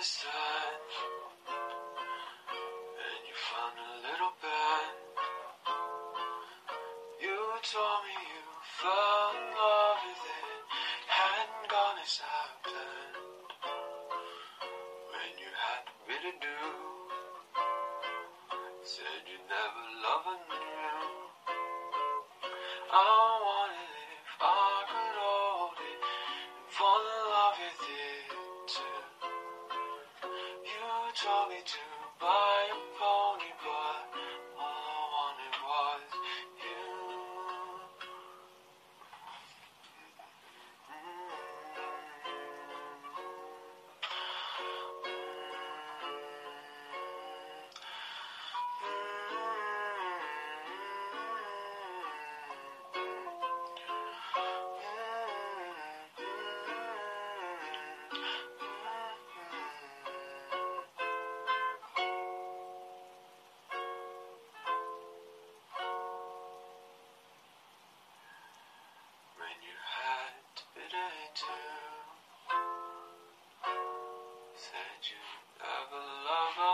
understand. And you found a little band. You told me you fell in love with it, hadn't gone as I planned. When you had me to do, said you'd never love anew. I oh, told me to buy a pony, but of a lover.